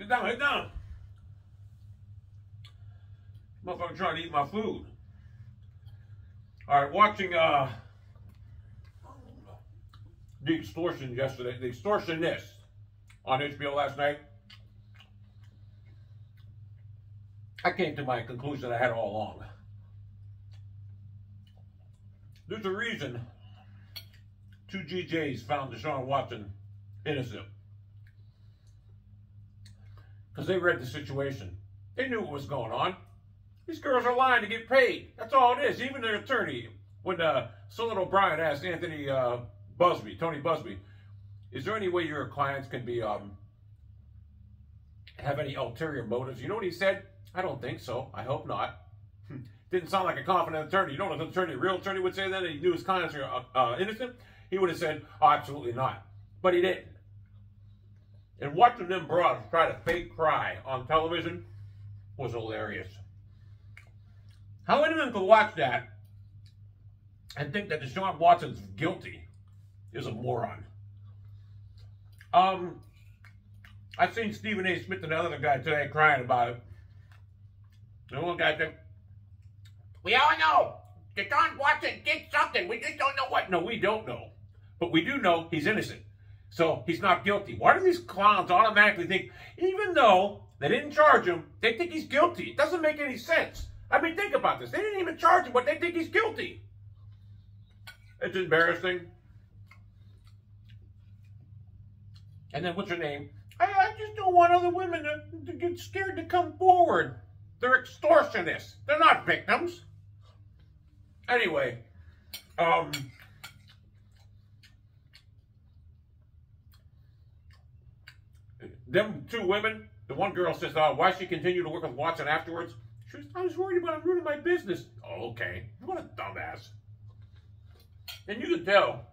Get down, get down. Motherfucker trying to eat my food. All right, watching uh, the extortion yesterday, the extortionist on HBO last night. I came to my conclusion I had all along. There's a reason two GJs found Deshaun Watson innocent. Because they read the situation. They knew what was going on. These girls are lying to get paid. That's all it is. Even their attorney, when uh, Soledad O'Brien asked Anthony uh, Buzbee, Tony Buzbee, is there any way your clients can be um, have any ulterior motives? You know what he said? I don't think so. I hope not. Hmm. Didn't sound like a confident attorney. You know what an attorney, a real attorney would say that? He knew his clients were uh, innocent. He would have said, oh, absolutely not. But he didn't. And watching them broads try to fake cry on television was hilarious. How anyone could watch that and think that Deshaun Watson's guilty is a moron. Um, I've seen Stephen A. Smith and another guy today crying about it. The one guy said, we all know Deshaun Watson did something. We just don't know what. No, we don't know. But we do know he's innocent. So he's not guilty. Why do these clowns automatically think, even though they didn't charge him, they think he's guilty? It doesn't make any sense. I mean, think about this. They didn't even charge him, but they think he's guilty. It's embarrassing. And then what's her name? I, I just don't want other women to, to get scared to come forward. They're extortionists. They're not victims. Anyway, um, them two women, the one girl says, uh, why she continue to work with Watson afterwards? She was, I was worried about him ruining my business. Oh, okay. What a dumbass. And you can tell,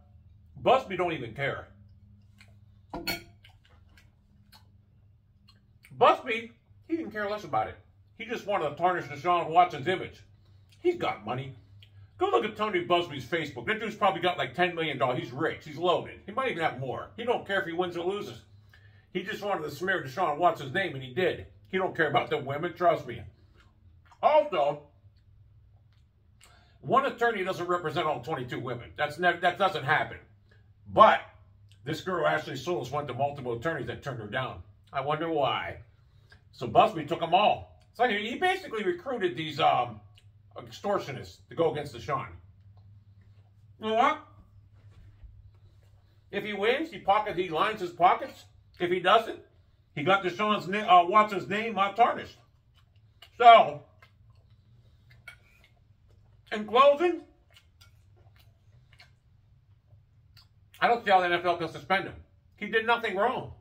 Buzbee don't even care. Buzbee, he didn't care less about it. He just wanted to tarnish Deshaun Watson's image. He's got money. Go look at Tony Buzbee's Facebook. That dude's probably got like $10 million. He's rich. He's loaded. He might even have more. He don't care if he wins or loses. He just wanted to smear Deshaun Watson's name, and he did. He don't care about the women, trust me. Also, one attorney doesn't represent all 22 women. That's that doesn't happen. But this girl, Ashley Solis, went to multiple attorneys that turned her down. I wonder why. So Buzbee took them all. So he basically recruited these um, extortionists to go against Deshaun. You know what? If he wins, he pockets, he lines his pockets. If he doesn't, he got Deshaun's uh, Watson's name uh, tarnished. So, in closing, I don't see how the NFL can suspend him. He did nothing wrong.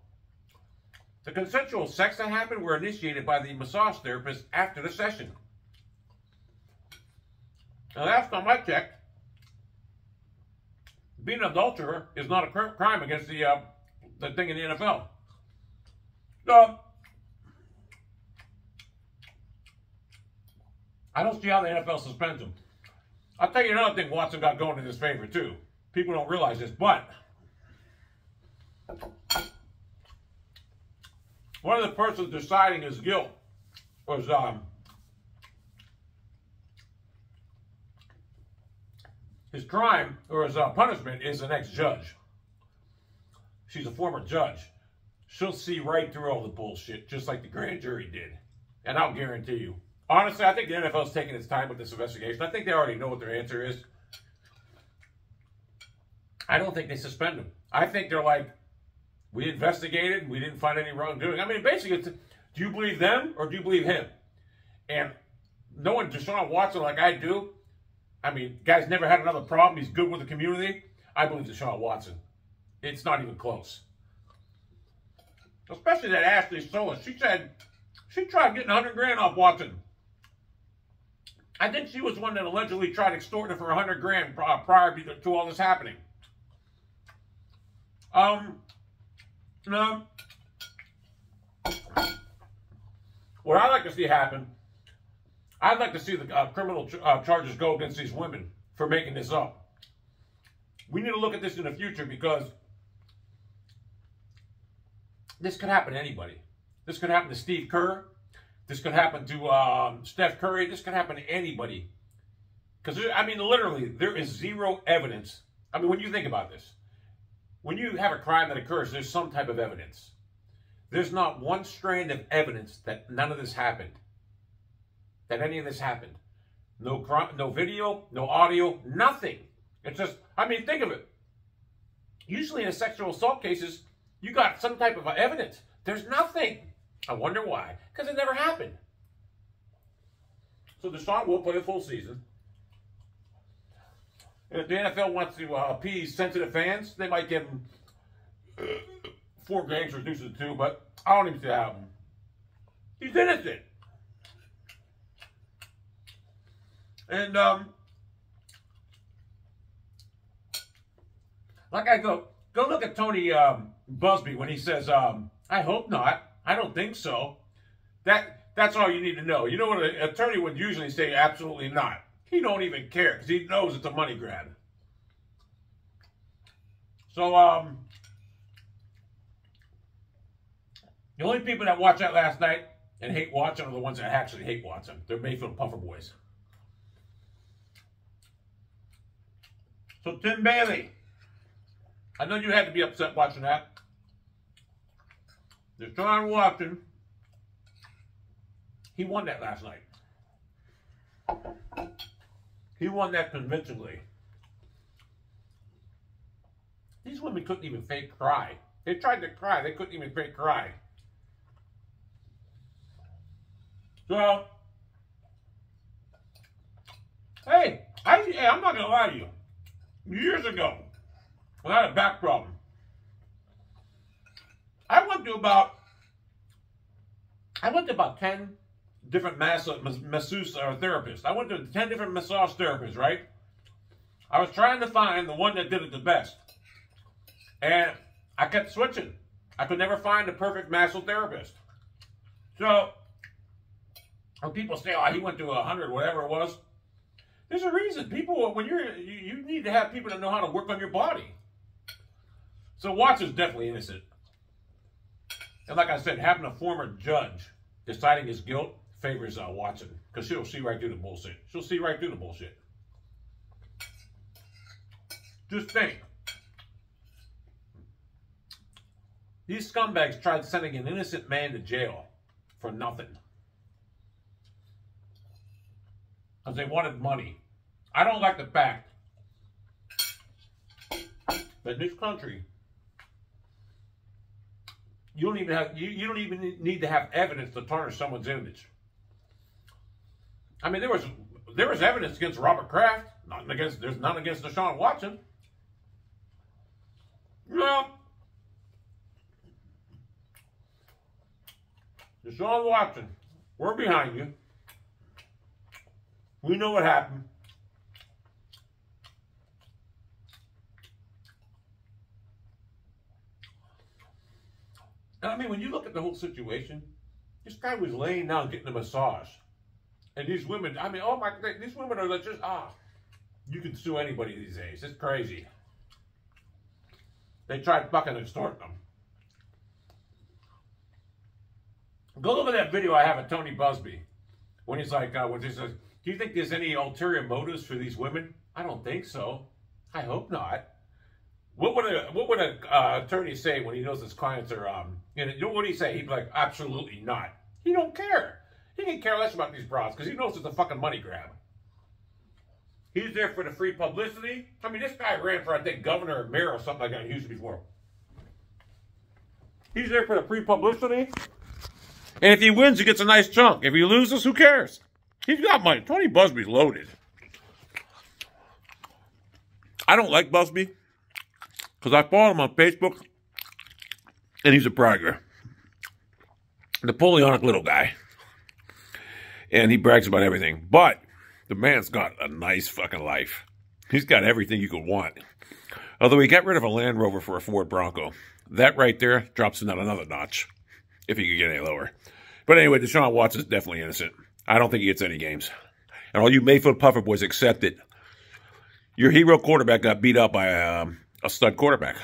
The consensual sex that happened were initiated by the massage therapist after the session. The last time I checked, being an adulterer is not a crime against the uh, the thing in the NFL. So, I don't see how the NFL suspends him. I'll tell you another thing Watson got going in his favor, too. People don't realize this, but one of the persons deciding his guilt was um, his crime or his uh, punishment is the ex-judge. She's a former judge. She'll see right through all the bullshit, just like the grand jury did. And I'll guarantee you. Honestly, I think the NFL's taking its time with this investigation. I think they already know what their answer is. I don't think they suspend him. I think they're like, we investigated we didn't find any wrongdoing. I mean, basically, do you believe them or do you believe him? And knowing Deshaun Watson like I do, I mean, guy's never had another problem. He's good with the community. I believe Deshaun Watson. It's not even close. Especially that Ashley Solis. She said she tried getting 100 grand off Watson. I think she was one that allegedly tried extorting her for 100 grand prior to all this happening. Um, no. What I'd like to see happen, I'd like to see the uh, criminal ch uh, charges go against these women for making this up. We need to look at this in the future because this could happen to anybody. This could happen to Steve Kerr. This could happen to um, Steph Curry. This could happen to anybody. Because, I mean, literally, there is zero evidence. I mean, when you think about this, when you have a crime that occurs, there's some type of evidence. There's not one strand of evidence that none of this happened. That any of this happened. No crime, no video, no audio, nothing. It's just, I mean, think of it. Usually in a sexual assault cases, you got some type of evidence. There's nothing. I wonder why. Because it never happened. So Deshaun will play a full season. And if the NFL wants to uh, appease sensitive fans, they might give him uh, four games reduced to two, but I don't even see that happen. He's innocent. And um, like I go, go look at Tony um, Buzbee when he says, um, "I hope not. I don't think so." That that's all you need to know. You know what an attorney would usually say? Absolutely not. He don't even care because he knows it's a money grab. So um, the only people that watch that last night and hate watching are the ones that actually hate watching. They're Mayfield Puffer boys. So Tim Bailey, I know you had to be upset watching that. Deshaun Watson, he won that last night. He won that convincingly. These women couldn't even fake cry. They tried to cry. They couldn't even fake cry. So, hey, I, I'm not going to lie to you years ago I had a back problem. To about I went to about 10 different mass, masseuse or therapists. I went to 10 different massage therapists, right? I was trying to find the one that did it the best. And I kept switching. I could never find the perfect massage therapist. So, when people say, oh, he went to 100, whatever it was, there's a reason. People, when you're, you, you need to have people that know how to work on your body. So Watson's definitely innocent. And like I said, having a former judge deciding his guilt favors uh, Watson because she'll see right through the bullshit. She'll see right through the bullshit. Just think. These scumbags tried sending an innocent man to jail for nothing. because they wanted money. I don't like the fact that this country, you don't even have you, you don't even need to have evidence to tarnish someone's image. I mean, there was there was evidence against Robert Kraft, not against there's none against Deshaun Watson. No. Deshaun Watson, we're behind you. We know what happened. I mean, when you look at the whole situation, this guy was laying down getting a massage. And these women, I mean, oh my, these women are just, ah, you can sue anybody these days. It's crazy. They tried fucking extorting them. Go look at that video I have of Tony Buzbee. When he's like, uh, when he says, do you think there's any ulterior motives for these women? I don't think so. I hope not. What would a what would a uh, attorney say when he knows his clients are um? You know, what would he say? He'd be like, absolutely not. He don't care. He can care less about these broads because he knows it's a fucking money grab. He's there for the free publicity. I mean, this guy ran for I think governor or mayor or something like that in Houston before. He's there for the free publicity. And if he wins, he gets a nice chunk. If he loses, who cares? He's got money. Tony Buzbee's loaded. I don't like Buzbee because I follow him on Facebook and he's a bragger. Napoleonic little guy. And he brags about everything. But the man's got a nice fucking life. He's got everything you could want. Although he got rid of a Land Rover for a Ford Bronco. That right there drops him down another notch. If he could get any lower. But anyway, Deshaun Watson's definitely innocent. I don't think he gets any games. And all you Mayfield Puffer boys accept it. Your hero quarterback got beat up by um, a stud quarterback.